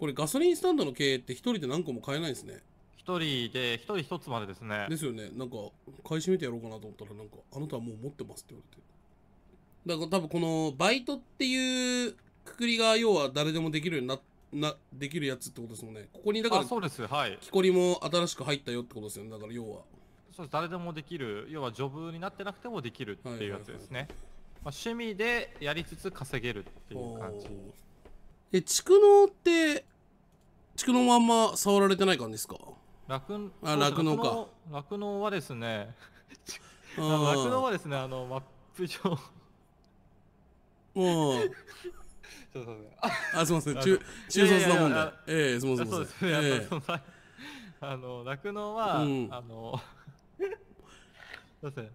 これガソリンスタンドの経営って一人で何個も買えないんですね一人で、一人一つまでですね。ですよねなんか買い占めてやろうかなと思ったらなんかあなたはもう持ってますって言われてだから多分このバイトっていうくくりが要は誰でもできるようにななできるやつってことですもんねここにだからあ、そうです。はい。木こりも新しく入ったよってことですよねだから要はそうです。誰でもできる、要はジョブになってなくてもできるっていうやつですね。まあ、趣味でやりつつ稼げるっていう感じ。え蓄能って蓄能もあんま触られてない感じですか？酪あ酪農か。酪農はですね、酪農ー はですね、あの、マップ上、うんちょっと待って。ああすいません。あ中中卒なもんでええすいませんすいません。そうですね、えりその、あの、酪農は、うん。あの、そうですね、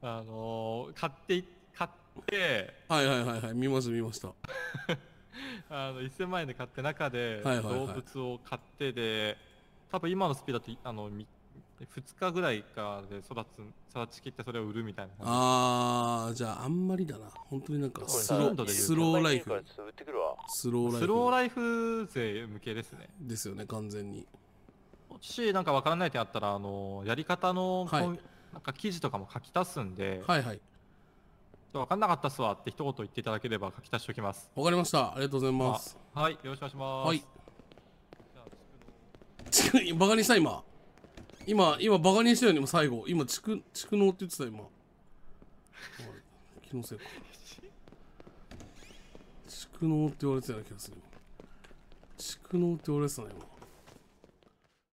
あの、買って、買って、えはいはいはいはい。見ました見ました あの1000万円で買って中ではいはいはい。動物を買ってで、多分今のスピードだとあのみ2日ぐらいかで育つ育ちきってそれを売るみたいな感じ。あーじゃああんまりだな。本当になんかスロースローライフ。からちょっと売ってくるわ。スローライフ。スローライフ勢向けですね。ですよね完全に。もしなんかわからない点あったらあのやり方の、はい。こうなんか記事とかも書き足すんで、はいはいわかんなかったっすわって一言言っていただければ書き足しておきます。わかりました。ありがとうございます。あはいよろしくお願いします。はい。バカにした今。今今バカにしたよね今最後。今蓄蓄能って言ってた今。はい。気のせいか。蓄能って言われてたような気がする。蓄能って言われてたな今